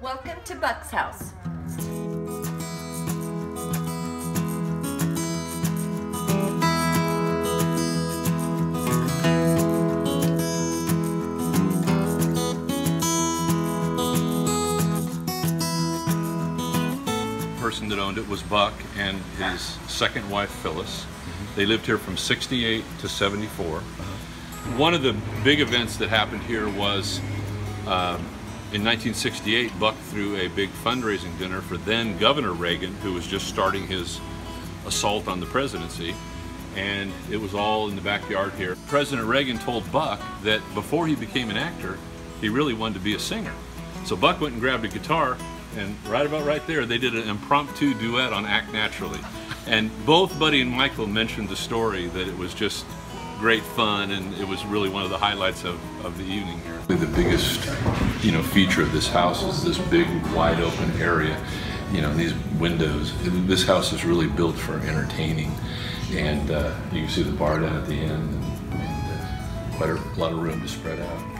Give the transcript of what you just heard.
Welcome to Buck's house. The person that owned it was Buck and his second wife Phyllis. They lived here from 68 to 74. One of the big events that happened here was um, in 1968, Buck threw a big fundraising dinner for then Governor Reagan, who was just starting his assault on the presidency. And it was all in the backyard here. President Reagan told Buck that before he became an actor, he really wanted to be a singer. So Buck went and grabbed a guitar, and right about right there, they did an impromptu duet on Act Naturally. And both Buddy and Michael mentioned the story that it was just great fun, and it was really one of the highlights of, of the evening here. The biggest, you know, feature of this house is this big, wide open area. You know, these windows. This house is really built for entertaining, and uh, you can see the bar down at the end, and, and uh, quite a lot of room to spread out.